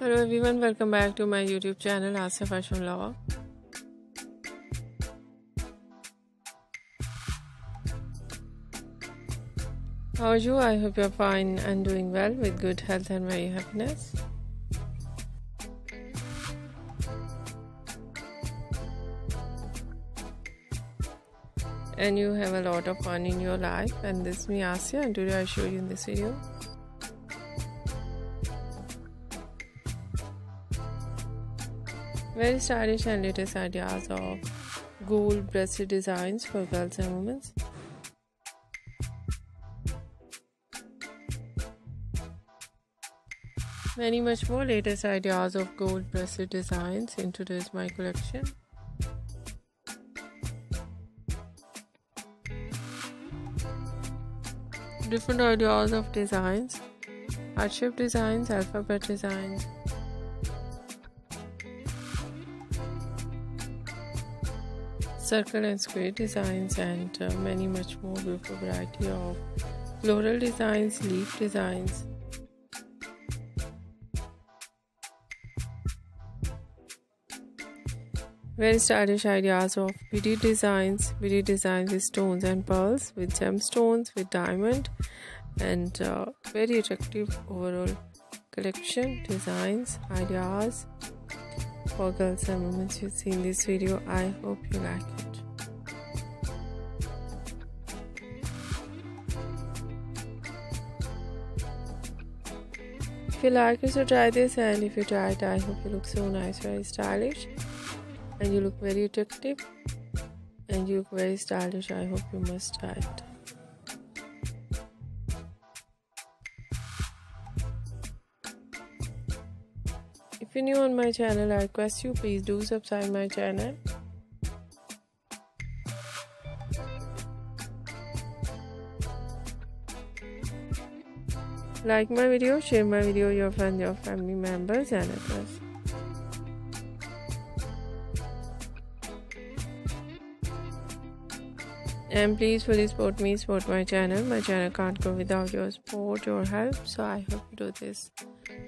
Hello everyone, welcome back to my YouTube channel Asiya Fashion Lover. How are you? I hope you're fine and doing well with good health and very happiness. And you have a lot of fun in your life and this is me Asiya and today I show you in this video Very stylish and latest ideas of gold bracelet designs for girls and women. Many much more latest ideas of gold bracelet designs in today's my collection. Different ideas of designs, heart shape designs, alphabet designs, circle and square designs and uh, many much more beautiful variety of floral designs leaf designs. Very stylish ideas of beaded designs. Beaded designs with stones and pearls with gemstones with diamond and uh, very attractive overall collection designs ideas for girls and women you see in this video. I hope you like it. If you like it so try this and if you try it i hope you look so nice very stylish and you look very attractive and you look very stylish. I hope you must try it If you're new on my channel, I request you please do subscribe my channel. Like my video, share my video, with your friends, your family members and others. And please fully support me, support my channel. My channel can't go without your support, your help. So I hope you do this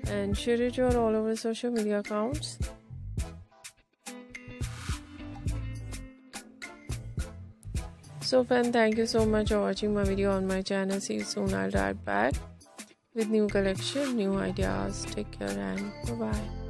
and share it on all over social media accounts. So friend, thank you so much for watching my video on my channel. See you soon. I'll write back with new collection, new ideas. Take care and bye bye.